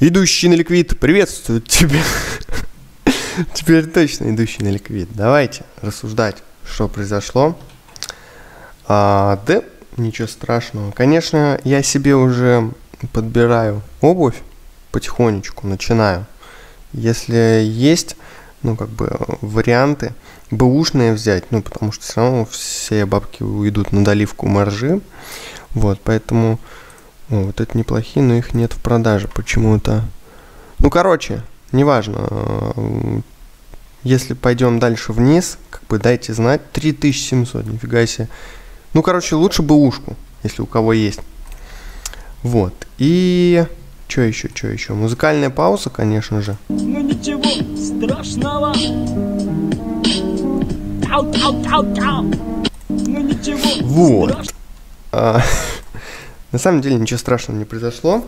Идущий на ликвид, приветствую тебя. Теперь точно идущий на ликвид. Давайте рассуждать, что произошло. А, да, ничего страшного. Конечно, я себе уже подбираю обувь потихонечку, начинаю. Если есть, ну, как бы, варианты, бэушные взять, ну, потому что все равно все бабки уйдут на доливку маржи. Вот, поэтому о, вот это неплохие, но их нет в продаже почему-то. Ну, короче, неважно. Если пойдем дальше вниз, как бы дайте знать. 3700, нифига себе. Ну, короче, лучше бы ушку, если у кого есть. Вот. И... Что еще, что еще? Музыкальная пауза, конечно же. Ну ничего страшного. Тау, тау, тау, тау. Ну ничего Вот. страшного. На самом деле ничего страшного не произошло.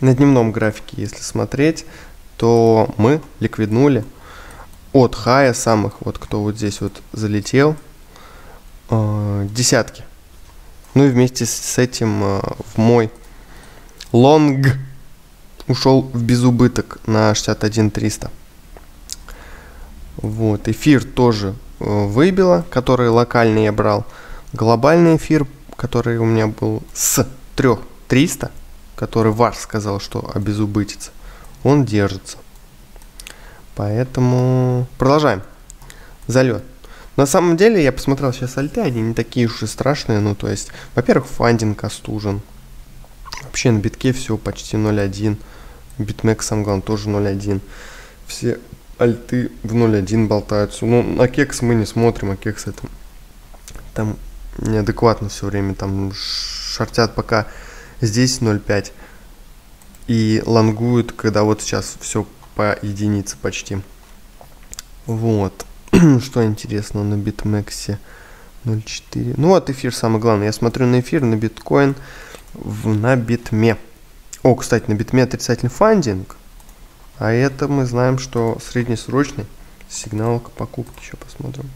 На дневном графике, если смотреть, то мы ликвиднули от хая самых, вот кто вот здесь вот залетел, э, десятки. Ну и вместе с этим э, в мой лонг ушел в безубыток на 61 300. Вот, эфир тоже э, выбило, который локальный я брал. Глобальный эфир, который у меня был с 3 300, который Вар сказал, что обезубытится, он держится. Поэтому продолжаем. Залет. На самом деле, я посмотрел сейчас альты, они не такие уж и страшные. Ну, то есть, во-первых, фандинг остужен. Вообще на битке все почти 0.1. Битмек, сам главное, тоже 0.1. Все альты в 0.1 болтаются. Ну, на кекс мы не смотрим, а кекс это... Там неадекватно все время. Там шортят пока здесь 0.5. И лангуют, когда вот сейчас все по единице почти. Вот. Что интересно на битмексе 0.4. Ну вот эфир самое главное. Я смотрю на эфир, на биткоин, в, на битме. О, кстати, на битме отрицательный фандинг. А это мы знаем, что среднесрочный сигнал к покупке. Еще посмотрим.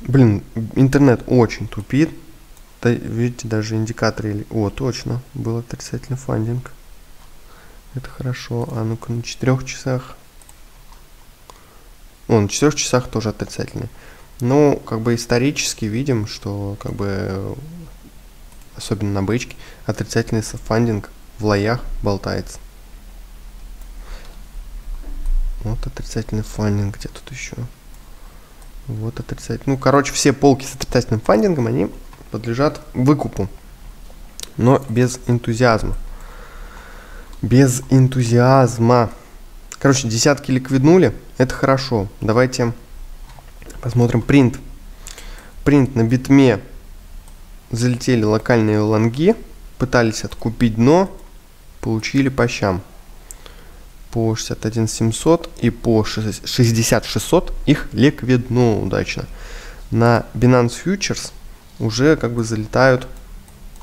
Блин, интернет очень тупит. Да, видите, даже индикаторы... О, точно, был отрицательный фандинг. Это хорошо. А ну-ка, на 4 часах. О, на 4 часах тоже отрицательный. Ну, как бы исторически видим, что как бы особенно на бычке, отрицательный фандинг в лоях болтается. Вот отрицательный фандинг, где тут еще? Вот отрицательный. Ну, короче, все полки с отрицательным фандингом, они подлежат выкупу. Но без энтузиазма. Без энтузиазма. Короче, десятки ликвиднули. Это хорошо. Давайте посмотрим принт. Принт на битме залетели локальные лонги. Пытались откупить дно. Получили по щам. По 61 700 и по 60 600 их ликвиднул удачно. На Binance Futures уже как бы залетают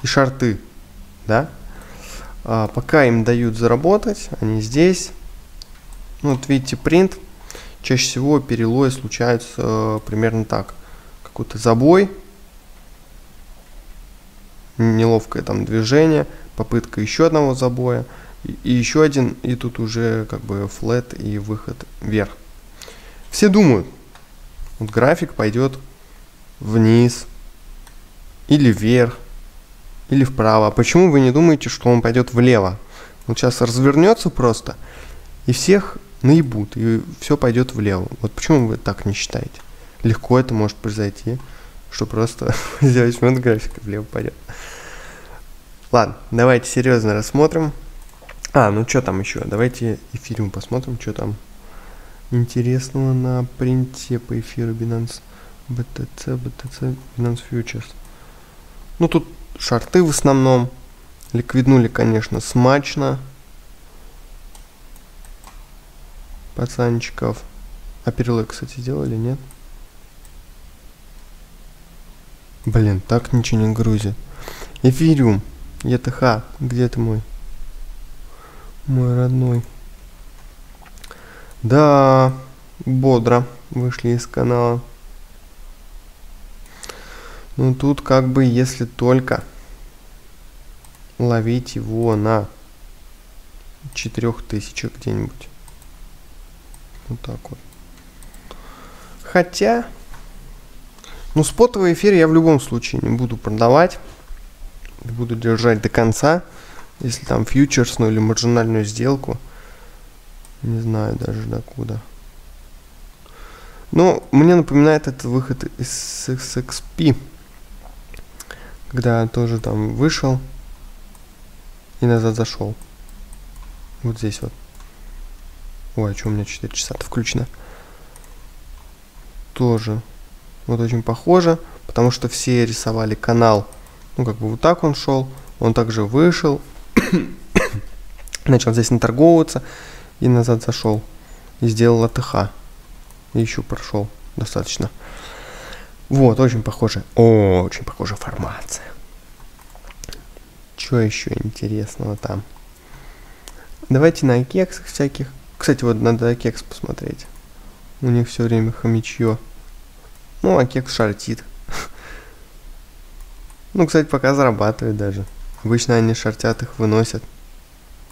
и шарты, да? А, пока им дают заработать, они здесь. Ну, вот видите, принт. Чаще всего перелои случаются э, примерно так. Какой-то забой, неловкое там движение, попытка еще одного забоя, и, еще один, и тут уже как бы флет и выход вверх. Все думают, вот график пойдет вниз, или вверх, или вправо. А почему вы не думаете, что он пойдет влево? Вот сейчас развернется просто, и всех наебут, и все пойдет влево. Вот почему вы так не считаете? Легко это может произойти, что просто возьмет график и влево пойдет. Ладно, давайте серьезно рассмотрим. А, ну что там еще? Давайте эфириум посмотрим, что там интересного на принте по эфиру Binance BTC, BTC, Binance Futures. Ну тут шарты в основном. Ликвиднули, конечно, смачно. Пацанчиков. А перелой, кстати, сделали, нет? Блин, так ничего не грузит. Эфириум. ЕТХ. Где ты мой? Мой родной. Да, бодро вышли из канала. Ну тут как бы, если только ловить его на четырех тысячах где-нибудь. Вот так вот. Хотя, ну, спотовый эфир я в любом случае не буду продавать. Буду держать до конца. Если там фьючерсную или маржинальную сделку. Не знаю даже докуда. Ну, мне напоминает этот выход из SXP. Когда тоже там вышел и назад зашел. Вот здесь вот. Ой, а что у меня 4 часа-то включено? Тоже. Вот очень похоже, потому что все рисовали канал. Ну, как бы вот так он шел. Он также вышел. Начал здесь наторговываться и назад зашел. И сделал АТХ. И еще прошел достаточно. Вот, очень похоже. Очень похожая формация. Что еще интересного там? Давайте на кексах всяких. Кстати, вот надо кекс посмотреть. У них все время хомячье. Ну, а кекс шортит. Ну, кстати, пока зарабатывает даже. Обычно они шортят, их выносят.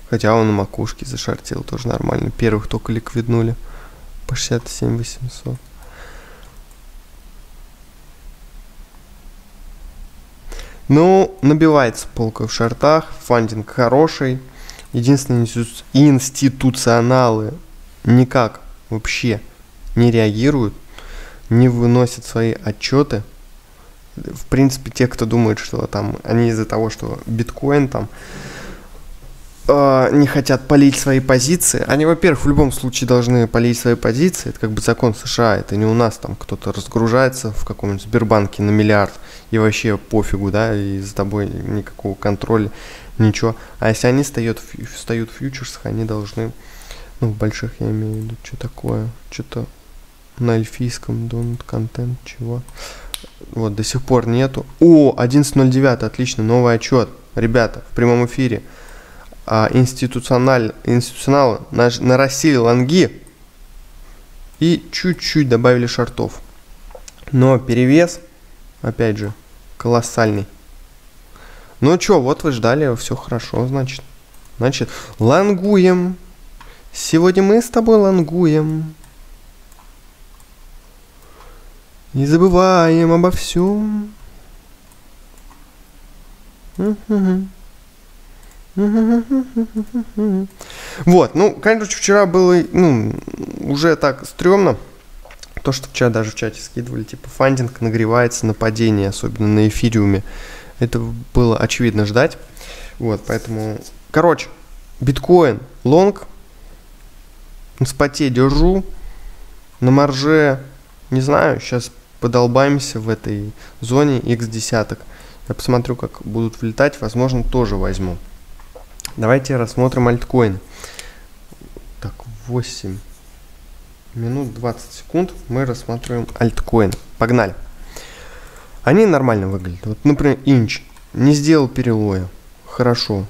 Хотя он на макушке зашортил, тоже нормально. Первых только ликвиднули. По 67 800. Ну, набивается полка в шортах, фандинг хороший. Единственные институционалы никак вообще не реагируют, не выносят свои отчеты. В принципе, те, кто думает, что там они из-за того, что биткоин там э, не хотят полить свои позиции, они, во-первых, в любом случае должны полить свои позиции. Это как бы закон США, это не у нас там кто-то разгружается в каком-нибудь Сбербанке на миллиард и вообще пофигу, да, и за тобой никакого контроля, ничего. А если они встают, встают в фьючерсах, они должны, ну, в больших я имею в виду, что такое, что-то на эльфийском, донт контент, чего. Вот, до сих пор нету. О, 11.09, отлично, новый отчет. Ребята, в прямом эфире. А, институциональ, институционалы нарастили лонги и чуть-чуть добавили шартов. Но перевес, опять же, колоссальный. Ну чё, вот вы ждали, все хорошо, значит. Значит, лангуем. Сегодня мы с тобой лангуем. Не забываем обо всем. Вот, ну, короче, вчера было, ну, уже так стрёмно. То, что вчера даже в чате скидывали, типа, фандинг нагревается на падение, особенно на эфириуме. Это было очевидно ждать. Вот, поэтому... Короче, биткоин, лонг, на споте держу, на марже, не знаю, сейчас подолбаемся в этой зоне x10. Я посмотрю, как будут влетать, возможно, тоже возьму. Давайте рассмотрим альткоин. Так, 8 минут 20 секунд мы рассматриваем альткоин. Погнали. Они нормально выглядят. Вот, например, инч не сделал перелоя. Хорошо.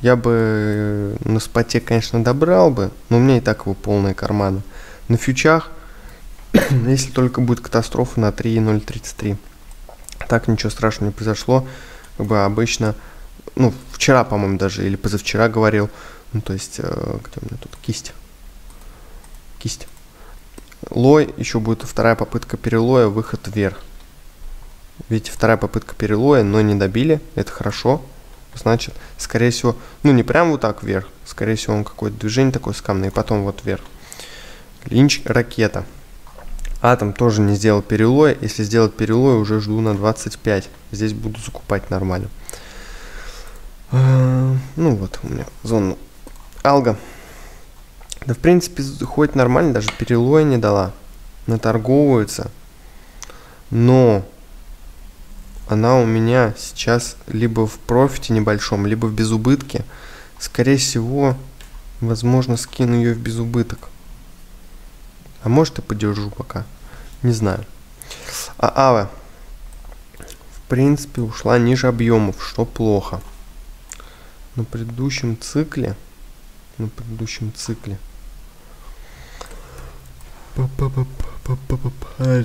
Я бы на споте, конечно, добрал бы, но у меня и так его полные карманы. На фьючах, если только будет катастрофа на 3.033. Так ничего страшного не произошло. Как бы обычно, ну, вчера, по-моему, даже, или позавчера говорил, ну, то есть, э, где у меня тут кисть? Кисть. Лой, еще будет вторая попытка перелоя, выход вверх. Видите, вторая попытка перелоя, но не добили. Это хорошо. Значит, скорее всего, ну не прям вот так вверх. Скорее всего, он какое-то движение такое скамное, и потом вот вверх. Линч ракета. Атом тоже не сделал перелоя. Если сделать перелой, уже жду на 25. Здесь буду закупать нормально. А, ну вот у меня зона алга. Да в принципе ходит нормально, даже перелоя не дала. Наторговывается. Но она у меня сейчас либо в профите небольшом, либо в безубытке. Скорее всего, возможно, скину ее в безубыток. А может и подержу пока. Не знаю. А Ава, в принципе, ушла ниже объемов, что плохо. На предыдущем цикле, на предыдущем цикле,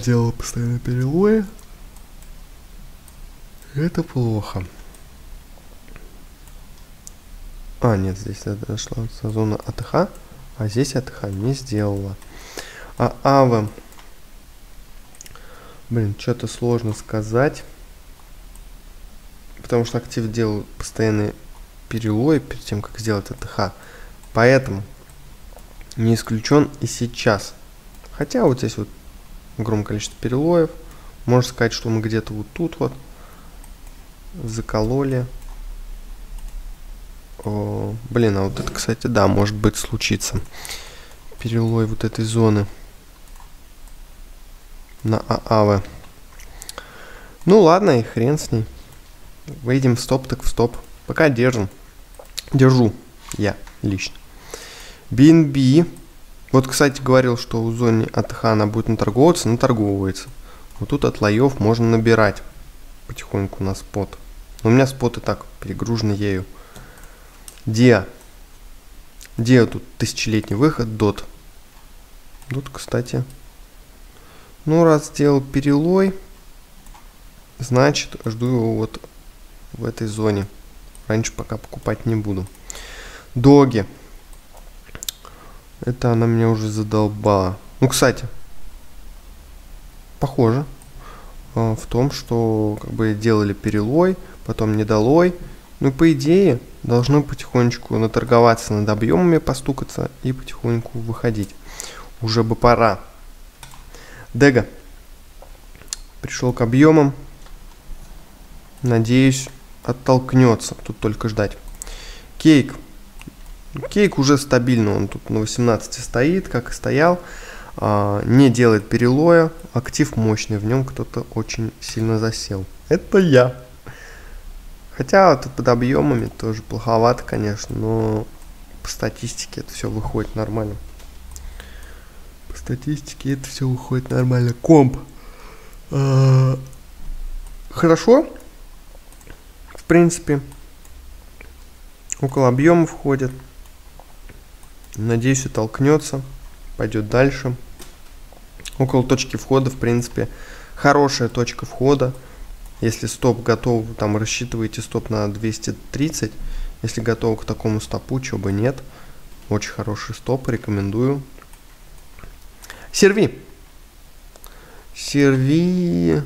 делала постоянно перелои. Это плохо. А, нет, здесь дошла зона АТХ, а здесь АТХ не сделала. А АВА... Блин, что-то сложно сказать. Потому что актив делал постоянный перелой перед тем, как сделать АТХ. Поэтому не исключен и сейчас. Хотя вот здесь вот огромное количество перелоев. Можно сказать, что мы где-то вот тут вот закололи. О, блин, а вот это, кстати, да, может быть случится. Перелой вот этой зоны на ААВ. Ну ладно, и хрен с ней. Выйдем в стоп, так в стоп. Пока держим. Держу. Я лично. BNB. Вот, кстати, говорил, что у зоны АТХ она будет наторговываться, наторговывается. Вот тут от лоев можно набирать потихоньку на спот. Но у меня спот и так перегружен ею. Диа. Диа тут тысячелетний выход, дот. Дот, кстати. Ну, раз сделал перелой, значит, жду его вот в этой зоне. Раньше пока покупать не буду. Доги. Это она меня уже задолбала. Ну, кстати, похоже э, в том, что как бы делали перелой, потом недолой. Ну, по идее, должны потихонечку наторговаться над объемами, постукаться и потихоньку выходить. Уже бы пора. Дега. Пришел к объемам. Надеюсь, оттолкнется. Тут только ждать. Кейк. Кейк уже стабильно, он тут на 18 стоит, как и стоял. А, не делает перелоя. Актив мощный, в нем кто-то очень сильно засел. Это я. Хотя вот под объемами тоже плоховато, конечно, но по статистике это все выходит нормально. По статистике это все выходит нормально. Комп. А, хорошо, принципе, около объема входит. Надеюсь, и толкнется, пойдет дальше. Около точки входа, в принципе, хорошая точка входа. Если стоп готов, там рассчитываете стоп на 230. Если готов к такому стопу, чего бы нет. Очень хороший стоп, рекомендую. Серви. Серви.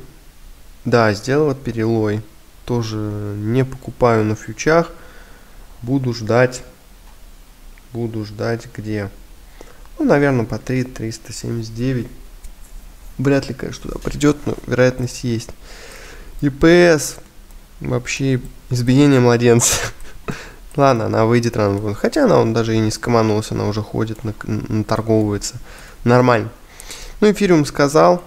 Да, сделала перелой тоже не покупаю на фьючах. Буду ждать. Буду ждать где? Ну, наверное, по 3 379. Вряд ли, конечно, туда придет, но вероятность есть. ИПС. Вообще избиение младенца. Ладно, она выйдет рано. Хотя она он даже и не скоманулась, она уже ходит, наторговывается. Нормально. Ну, эфириум сказал,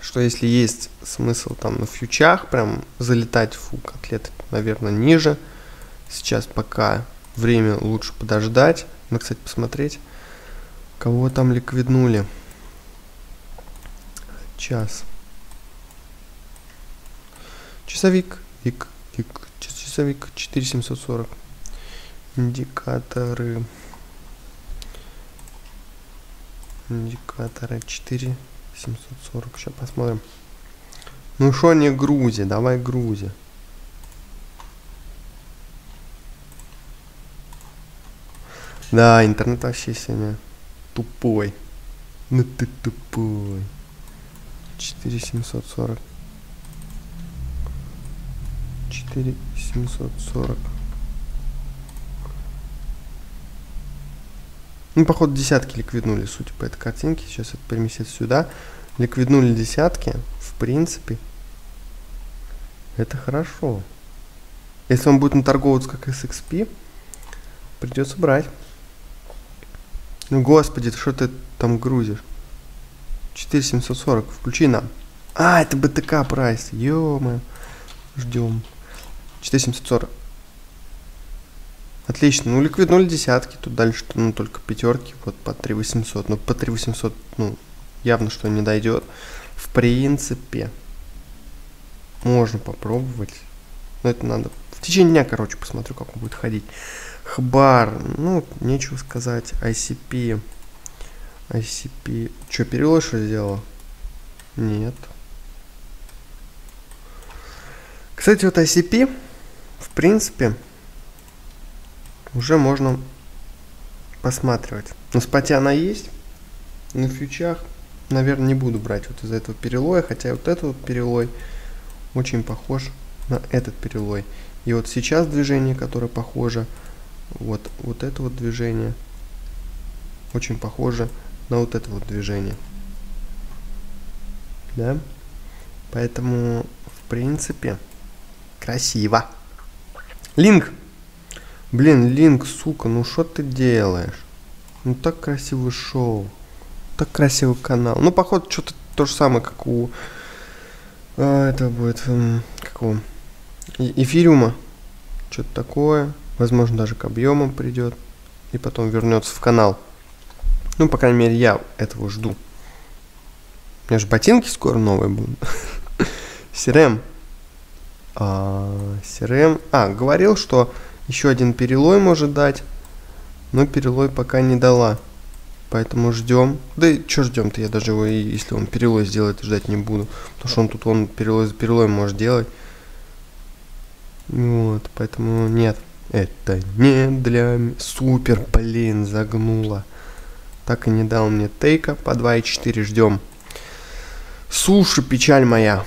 что если есть смысл там на фьючах прям залетать, фу, котлеты, наверное, ниже. Сейчас пока время лучше подождать. Ну, кстати, посмотреть, кого там ликвиднули. Час. Часовик. Ик, ик, часовик 4740. Индикаторы. Индикаторы 4 740. Сейчас посмотрим. Ну что не грузи? Давай грузи. Да, интернет вообще сегодня тупой. Ну ты тупой. 4740. 4740. Ну, походу, десятки ликвиднули, судя по этой картинке. Сейчас это переместится сюда. Ликвиднули десятки. В принципе, это хорошо. Если он будет наторговываться как SXP, придется брать. Ну, господи, что ты там грузишь? 4740, включи нам. А, это БТК прайс, ё Ждем. 4740. Отлично, ну ликвиднули десятки, тут дальше ну, только пятерки, вот по 3800, ну по 3800, ну явно что не дойдет. В принципе, можно попробовать, но это надо в течение дня, короче, посмотрю, как он будет ходить. Хбар, ну, нечего сказать, ICP, ICP, что, перевод что сделала? Нет. Кстати, вот ICP, в принципе, уже можно посматривать. На споте она есть, на фьючах, наверное, не буду брать вот из этого перелоя, хотя вот этот вот перелой очень похож на этот перелой. И вот сейчас движение, которое похоже, вот, вот это вот движение, очень похоже на вот это вот движение. Да? Поэтому, в принципе, красиво. Линк. Блин, Линк, сука, ну что ты делаешь? Ну так красивый шоу. Так красивый канал. Ну, походу, что-то то же самое, как у... А, это будет... Эм, как у... Эфириума. Что-то такое. Возможно, даже к объемам придет. И потом вернется в канал. Ну, по крайней мере, я этого жду. У меня же ботинки скоро новые будут. CRM. А, CRM. А, говорил, что еще один перелой может дать. Но перелой пока не дала. Поэтому ждем. Да и что ждем-то? Я даже его, если он перелой сделает, ждать не буду. Потому что он тут он перелой за перелой может делать. Вот, поэтому нет. Это не для... Супер, блин, загнула. Так и не дал мне тейка по 2.4. Ждем. Суши, печаль моя.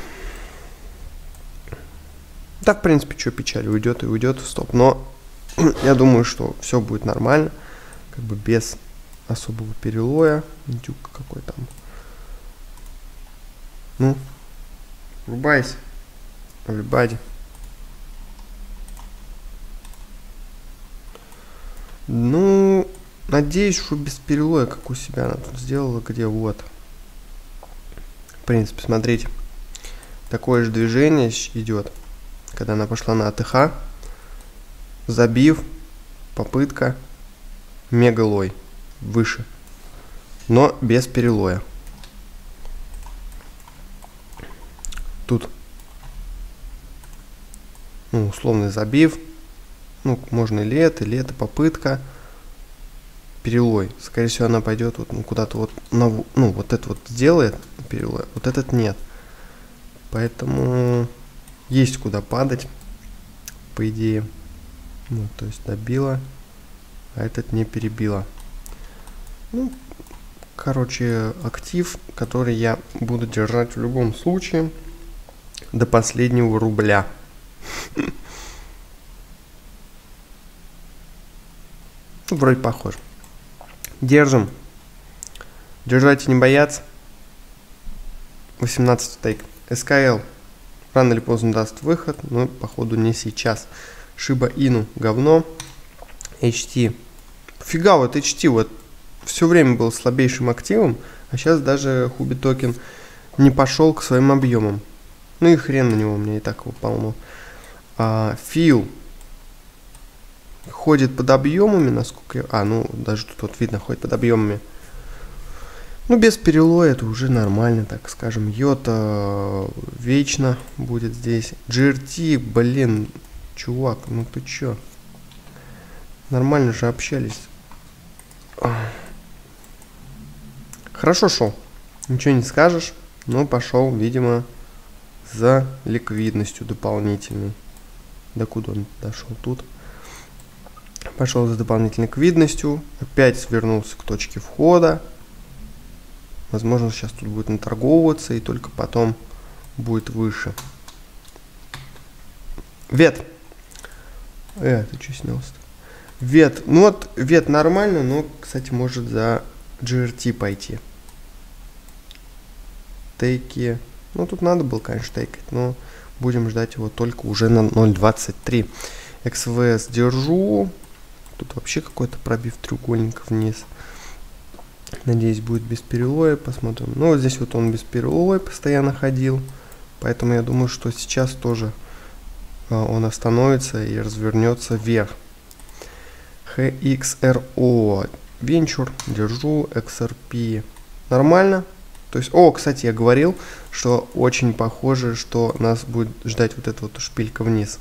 Так, в принципе, что печаль, уйдет и уйдет стоп. Но я думаю, что все будет нормально. Как бы без особого перелоя. Дюк какой там. Ну, врубайся. Everybody. Ну, надеюсь, что без перелоя, как у себя она тут сделала, где вот. В принципе, смотрите. Такое же движение идет, когда она пошла на АТХ. Забив, попытка, мегалой выше, но без перелоя. Тут ну, условный забив, ну, можно или это, или это попытка, перелой. Скорее всего, она пойдет вот ну, куда-то вот, на, ну, вот это вот сделает перелой, вот этот нет. Поэтому есть куда падать, по идее. Ну, то есть добила, а этот не перебила. Ну, короче, актив, который я буду держать в любом случае до последнего рубля. Ну, вроде похож. Держим. Держать и не бояться. 18 стейк. СКЛ рано или поздно даст выход, но походу не сейчас. Шиба Ину говно. HT. Фига, вот HT вот все время был слабейшим активом, а сейчас даже Хуби токен не пошел к своим объемам. Ну и хрен на него, у меня и так его полно. А, фил ходит под объемами, насколько я... А, ну, даже тут вот видно, ходит под объемами. Ну, без перелоя это уже нормально, так скажем. Йота вечно будет здесь. GRT, блин, чувак, ну ты чё? Нормально же общались. Хорошо шел. Ничего не скажешь, но пошел, видимо, за ликвидностью дополнительной. До куда он дошел тут? Пошел за дополнительной ликвидностью. Опять свернулся к точке входа. Возможно, сейчас тут будет наторговываться и только потом будет выше. Вет. Э, ты что снялся? Вет. Ну вот, вет нормально, но, кстати, может за GRT пойти тейки. Ну, тут надо было, конечно, тейкать, но будем ждать его только уже на 0.23. XVS держу. Тут вообще какой-то пробив треугольника вниз. Надеюсь, будет без перелоя. Посмотрим. Ну, вот здесь вот он без перелоя постоянно ходил. Поэтому я думаю, что сейчас тоже он остановится и развернется вверх. HXRO. Венчур. Держу. XRP. Нормально. То есть, о, кстати, я говорил, что очень похоже, что нас будет ждать вот эта вот шпилька вниз.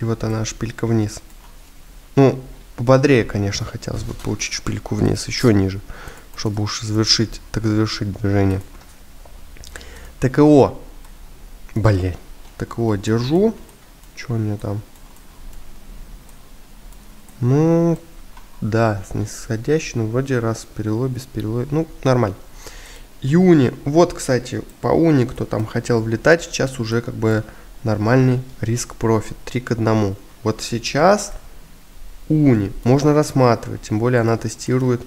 И вот она шпилька вниз. Ну, пободрее, конечно, хотелось бы получить шпильку вниз, еще ниже, чтобы уж завершить, так завершить движение. ТКО. Блять. ТКО держу. Что у меня там? Ну, да, с нисходящей, но вроде раз перелой, без перелой. Ну, нормально. UNI. Вот, кстати, по UNI, кто там хотел влетать, сейчас уже как бы нормальный risk-profit. 3 к 1. Вот сейчас UNI можно рассматривать, тем более она тестирует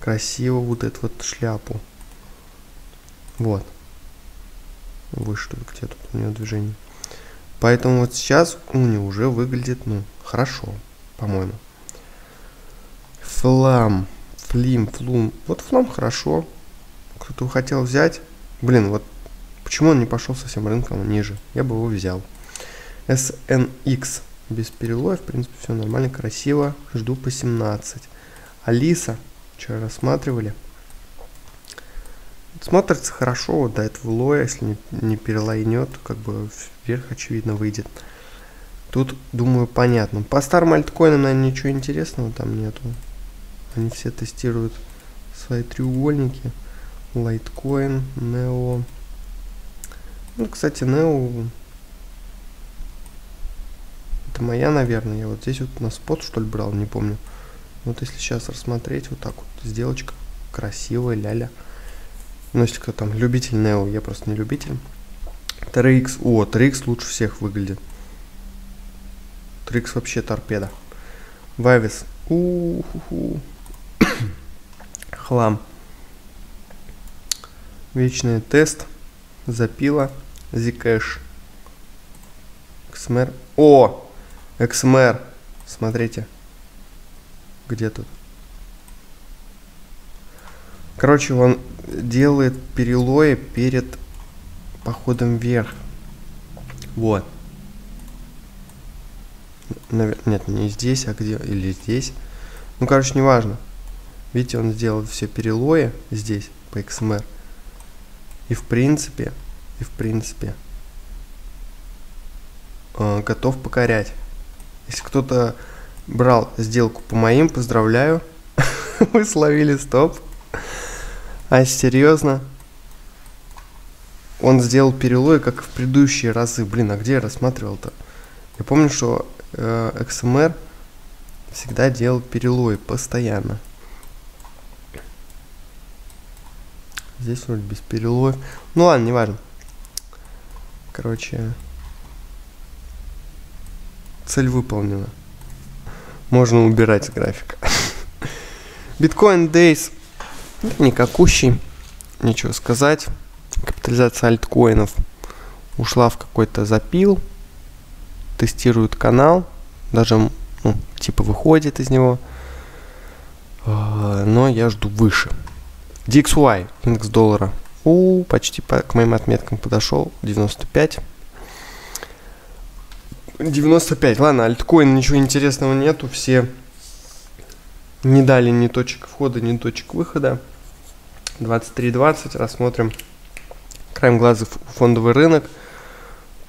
красиво вот эту вот шляпу. Вот. Выше тут где тут у нее движение. Поэтому вот сейчас Уни уже выглядит, ну, хорошо, по-моему. Флам, флим, флум. Вот флам хорошо кто-то хотел взять, блин, вот почему он не пошел совсем рынком ниже? Я бы его взял. SNX без перелоя, в принципе, все нормально, красиво. Жду по 17. Алиса, вчера рассматривали. Смотрится хорошо, вот до этого лоя, если не, не перелайнет, как бы вверх, очевидно, выйдет. Тут, думаю, понятно. По старым альткоинам, наверное, ничего интересного там нету. Они все тестируют свои треугольники. Litecoin, Neo. Ну, кстати, Neo это моя, наверное. Я вот здесь вот на спот, что ли, брал, не помню. Вот если сейчас рассмотреть, вот так вот, сделочка красивая, ляля. Ну, если кто там любитель Neo, я просто не любитель. TRX, о, TRX лучше всех выглядит. TRX вообще торпеда. Вайвис, у хлам. Вечный тест. Запила. Zcash. XMR. О! XMR. Смотрите. Где тут? Короче, он делает перелои перед походом вверх. Вот. Навер... Нет, не здесь, а где? Или здесь. Ну, короче, неважно. Видите, он сделал все перелои здесь по XMR. И в принципе, и в принципе, э, готов покорять. Если кто-то брал сделку по моим, поздравляю. Вы словили стоп. А серьезно? Он сделал перелой, как в предыдущие разы. Блин, а где я рассматривал-то? Я помню, что э, XMR всегда делал перелой постоянно. Здесь вроде без перелоев. Ну ладно, неважно. Короче, цель выполнена. Можно убирать с графика. Биткоин Days никакущий. Ничего сказать. Капитализация альткоинов ушла в какой-то запил. Тестирует канал. Даже, ну, типа выходит из него. А, но я жду выше. DXY, индекс доллара. У, почти по, к моим отметкам подошел. 95. 95. Ладно, альткоин ничего интересного нету. Все не дали ни точек входа, ни точек выхода. 23.20. Рассмотрим краем глаза фондовый рынок.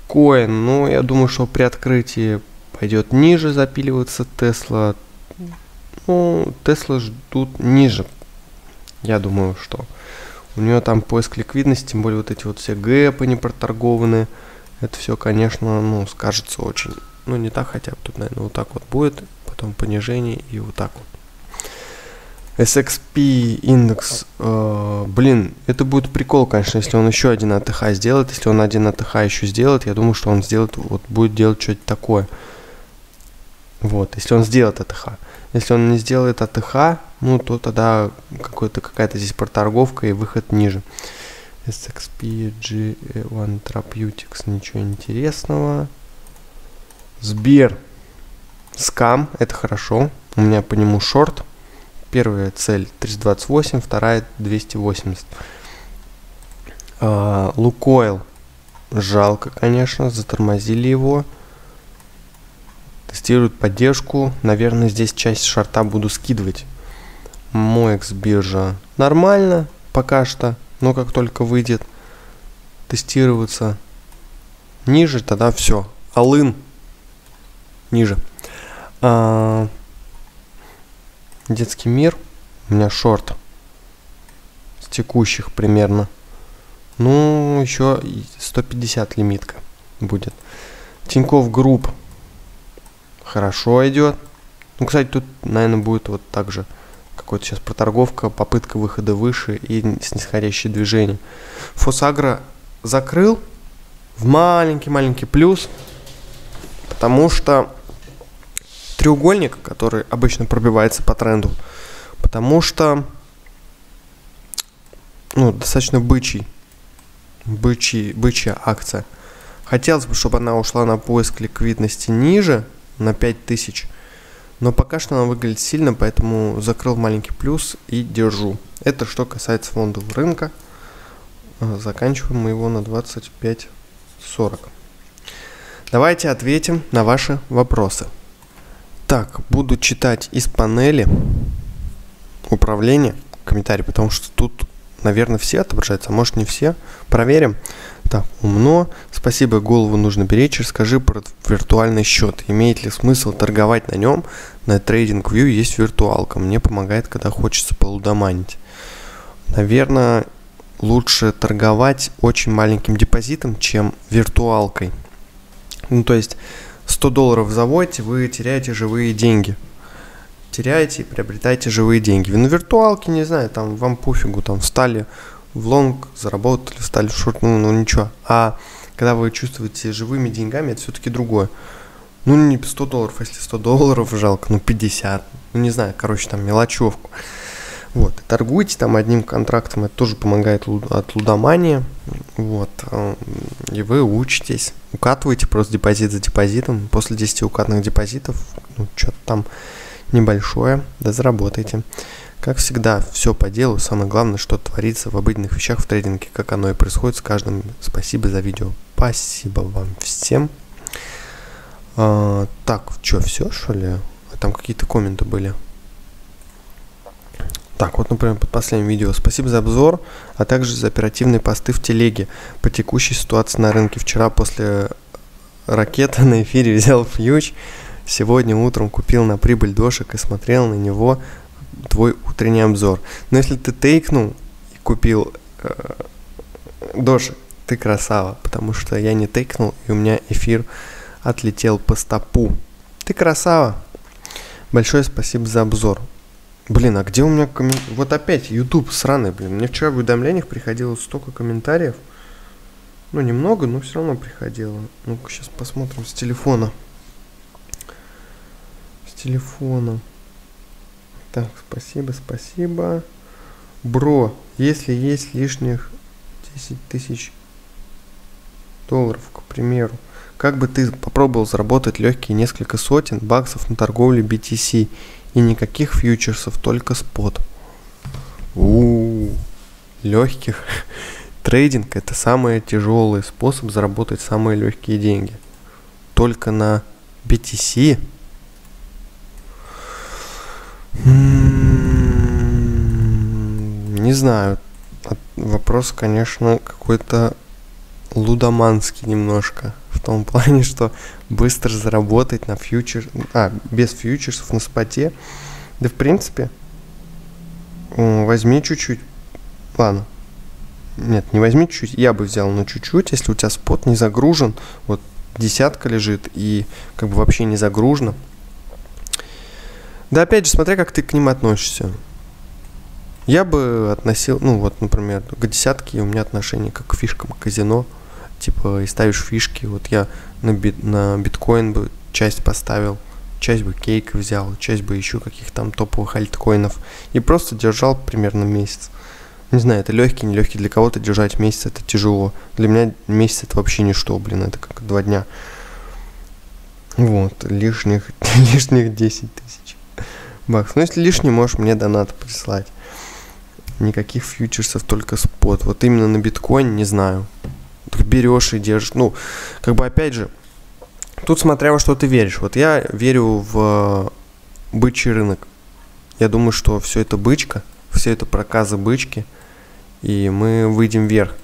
Коин, ну, я думаю, что при открытии пойдет ниже запиливаться Тесла. Ну, Тесла ждут ниже я думаю, что у нее там поиск ликвидности, тем более вот эти вот все гэпы не проторгованные. Это все, конечно, ну, скажется очень, ну, не так хотя бы, тут, наверное, вот так вот будет, потом понижение и вот так вот. SXP индекс, э, блин, это будет прикол, конечно, если он еще один АТХ сделает. Если он один АТХ еще сделает, я думаю, что он сделает, вот будет делать что-то такое. Вот, если он сделает АТХ. Если он не сделает АТХ, ну, то тогда какой-то, какая-то здесь проторговка и выход ниже. SXP G1 Therapeutics, ничего интересного. Сбер. Скам, это хорошо. У меня по нему шорт. Первая цель 328, вторая 280. А, Лукойл. Жалко, конечно, затормозили его. Тестируют поддержку. Наверное, здесь часть шарта буду скидывать. Моекс биржа нормально пока что. Но как только выйдет тестироваться ниже, тогда все. Алын ниже. А, детский мир. У меня шорт. С текущих примерно. Ну, еще 150 лимитка будет. Тиньков Групп хорошо идет. Ну, кстати, тут, наверное, будет вот так же какой-то сейчас проторговка, попытка выхода выше и снисходящее движение. ФосАгро закрыл в маленький-маленький плюс, потому что треугольник, который обычно пробивается по тренду, потому что ну, достаточно бычий, бычий, бычья акция. Хотелось бы, чтобы она ушла на поиск ликвидности ниже, на 5000, но пока что она выглядит сильно, поэтому закрыл маленький плюс и держу. Это что касается фондового рынка. А, заканчиваем мы его на 25.40. Давайте ответим на ваши вопросы. Так, буду читать из панели управления комментарий, потому что тут, наверное, все отображаются, а может не все. Проверим. Так, умно. Спасибо, голову нужно беречь. Расскажи про виртуальный счет. Имеет ли смысл торговать на нем? На TradingView есть виртуалка. Мне помогает, когда хочется полудоманить. Наверное, лучше торговать очень маленьким депозитом, чем виртуалкой. Ну, то есть 100 долларов заводите, вы теряете живые деньги. Теряете и приобретаете живые деньги. Вы на виртуалке, не знаю, там вам пофигу, там встали в лонг, заработали, встали в шорт, ну, ну ничего. А когда вы чувствуете живыми деньгами, это все-таки другое. Ну, не 100 долларов, если 100 долларов жалко, ну, 50. Ну, не знаю, короче, там мелочевку. Вот, торгуйте там одним контрактом, это тоже помогает от лудомании. Вот, э, и вы учитесь, укатываете просто депозит за депозитом. После 10 укатных депозитов, ну, что-то там небольшое, да заработайте. Как всегда, все по делу. Самое главное, что творится в обыденных вещах в трейдинге, как оно и происходит с каждым. Спасибо за видео. Спасибо вам всем. А, так, что, все, что ли? Там какие-то комменты были. Так, вот, например, под последним видео. Спасибо за обзор, а также за оперативные посты в телеге по текущей ситуации на рынке. Вчера после ракеты на эфире взял фьюч. Сегодня утром купил на прибыль дошек и смотрел на него твой утренний обзор. Но если ты тейкнул и купил э, дошек, ты красава, потому что я не тейкнул, и у меня эфир отлетел по стопу. Ты красава. Большое спасибо за обзор. Блин, а где у меня комментарии? Вот опять YouTube сраный, блин. Мне вчера в уведомлениях приходило столько комментариев. Ну, немного, но все равно приходило. Ну-ка, сейчас посмотрим с телефона. С телефона. Так, спасибо, спасибо. Бро, если есть лишних 10 тысяч долларов, к примеру, как бы ты попробовал заработать легкие несколько сотен баксов на торговле BTC и никаких фьючерсов, только спот. У, легких. Трейдинг это самый тяжелый способ заработать самые легкие деньги. Только на BTC не знаю. Вопрос, конечно, какой-то лудоманский немножко. В том плане, что быстро заработать на фьючер... А, без фьючерсов на споте. Да, в принципе, возьми чуть-чуть. Ладно. Нет, не возьми чуть-чуть. Я бы взял, но чуть-чуть, если у тебя спот не загружен. Вот десятка лежит и как бы вообще не загружено. Да опять же, смотря как ты к ним относишься. Я бы относил, ну вот, например, к десятке у меня отношение как к фишкам казино типа, и ставишь фишки. Вот я на, бит, на биткоин бы часть поставил, часть бы кейк взял, часть бы еще каких там топовых альткоинов. И просто держал примерно месяц. Не знаю, это легкий, не легкий. Для кого-то держать месяц это тяжело. Для меня месяц это вообще ничто, блин, это как два дня. Вот, лишних, лишних 10 тысяч баксов. Ну, если лишний, можешь мне донат прислать. Никаких фьючерсов, только спот. Вот именно на биткоин не знаю берешь и держишь. Ну, как бы опять же, тут смотря во что ты веришь. Вот я верю в бычий рынок. Я думаю, что все это бычка, все это проказы бычки, и мы выйдем вверх.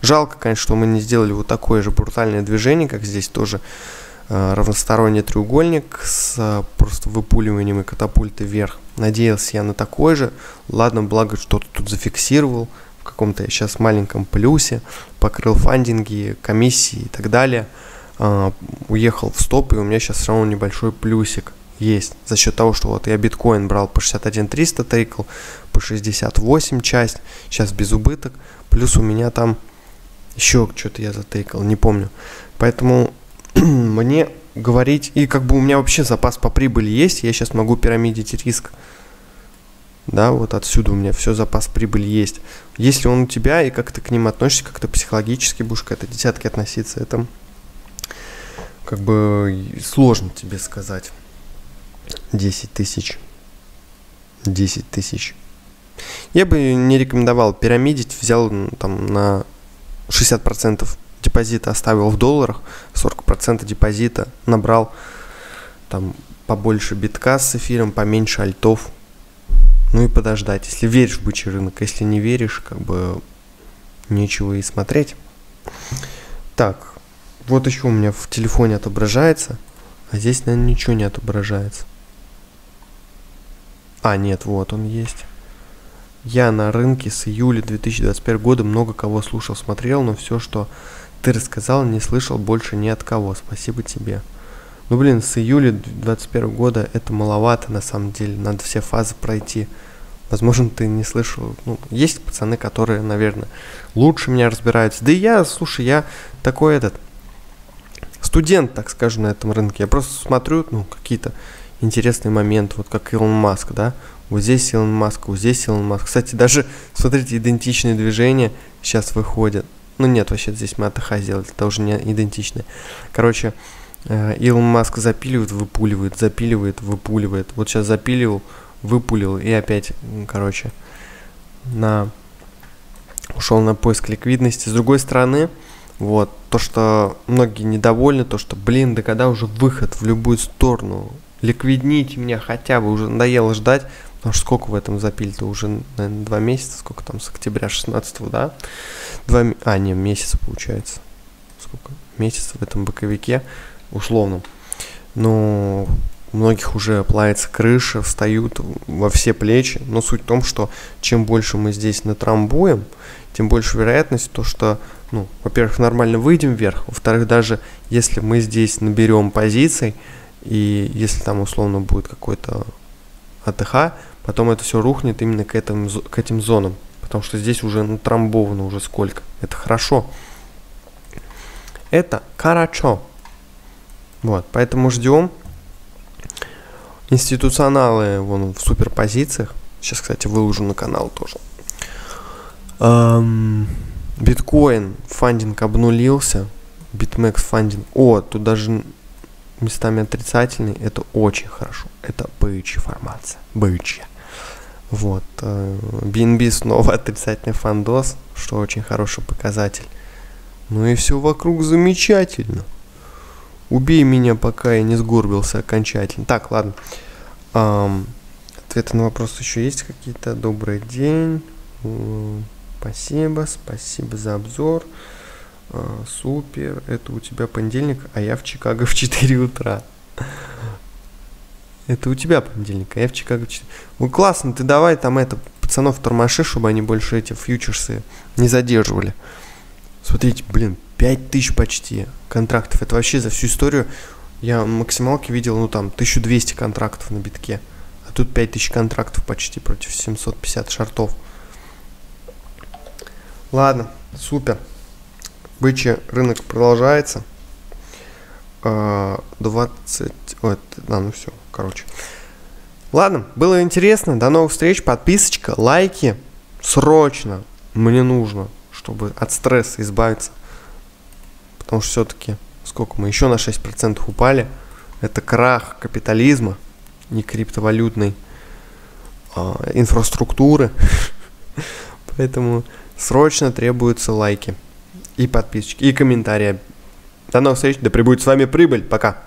Жалко, конечно, что мы не сделали вот такое же брутальное движение, как здесь тоже э, равносторонний треугольник с э, просто выпуливанием и катапульты вверх. Надеялся я на такой же. Ладно, благо что-то тут зафиксировал в каком-то сейчас маленьком плюсе, покрыл фандинги, комиссии и так далее, э, уехал в стоп, и у меня сейчас все равно небольшой плюсик есть. За счет того, что вот я биткоин брал по 61 300 тейкл, по 68 часть, сейчас без убыток. Плюс у меня там еще что-то я затейкал, не помню. Поэтому мне говорить, и как бы у меня вообще запас по прибыли есть, я сейчас могу пирамидить риск. Да, вот отсюда у меня все запас прибыли есть. Если он у тебя, и как ты к ним относишься, как ты психологически будешь к этой десятке относиться, это как бы сложно тебе сказать. 10 тысяч. 10 тысяч. Я бы не рекомендовал пирамидить, взял там на 60% депозита оставил в долларах, 40% депозита набрал там побольше битка с эфиром, поменьше альтов. Ну и подождать. Если веришь в бычий рынок, если не веришь, как бы нечего и смотреть. Так, вот еще у меня в телефоне отображается, а здесь, наверное, ничего не отображается. А, нет, вот он есть. Я на рынке с июля 2021 года много кого слушал, смотрел, но все, что ты рассказал, не слышал больше ни от кого. Спасибо тебе. Ну, блин, с июля 2021 года это маловато, на самом деле. Надо все фазы пройти. Возможно, ты не слышал. Ну, есть пацаны, которые, наверное, лучше меня разбираются. Да и я, слушай, я такой этот студент, так скажем, на этом рынке. Я просто смотрю, ну, какие-то интересные моменты, вот как Илон Маск, да, вот здесь Илон Маск, вот здесь Илон Маск. Кстати, даже, смотрите, идентичные движения сейчас выходят. Ну нет, вообще здесь мы АТХ сделали, это уже не идентичные. Короче, Илон Маск запиливает, выпуливает, запиливает, выпуливает. Вот сейчас запиливал, выпулил и опять, короче, на ушел на поиск ликвидности. С другой стороны, вот, то, что многие недовольны, то, что, блин, да когда уже выход в любую сторону, ликвидните меня хотя бы, уже надоело ждать, Потому что сколько в этом запили-то уже, наверное, два месяца, сколько там с октября 16 да? Два, а, не, месяца получается. Сколько? Месяц в этом боковике условном. Но у многих уже плавится крыша, встают во все плечи. Но суть в том, что чем больше мы здесь натрамбуем, тем больше вероятность то, что, ну, во-первых, нормально выйдем вверх, во-вторых, даже если мы здесь наберем позиций, и если там условно будет какой-то АТХ, потом это все рухнет именно к, этому, к этим зонам, потому что здесь уже натрамбовано уже сколько. Это хорошо. Это хорошо. Вот, поэтому ждем. Институционалы вон в суперпозициях. Сейчас, кстати, выложу на канал тоже. Биткоин фандинг обнулился. Битмекс фандинг. О, тут даже местами отрицательный. Это очень хорошо. Это бычья формация. Бычья. Вот. BNB э, снова отрицательный фандос, что очень хороший показатель. Ну и все вокруг замечательно. Убей меня, пока я не сгорбился окончательно. Так, ладно. Эм, ответы на вопрос еще есть какие-то? Добрый день. Спасибо, спасибо за обзор. Э, супер. Это у тебя понедельник, а я в Чикаго в 4 утра. Это у тебя понедельник, а я в Чикаго. Ну классно, ты давай там это пацанов тормоши, чтобы они больше эти фьючерсы не задерживали. Смотрите, блин, 5000 почти контрактов. Это вообще за всю историю я максималки видел, ну там, 1200 контрактов на битке. А тут 5000 контрактов почти против 750 шартов. Ладно, супер. Бычий рынок продолжается. 20... А, Ой, да, ну все короче. Ладно, было интересно. До новых встреч. Подписочка, лайки. Срочно мне нужно, чтобы от стресса избавиться. Потому что все-таки, сколько мы еще на 6% упали. Это крах капитализма, не криптовалютной а, инфраструктуры. Поэтому срочно требуются лайки и подписочки, и комментарии. До новых встреч, да пребудет с вами прибыль. Пока.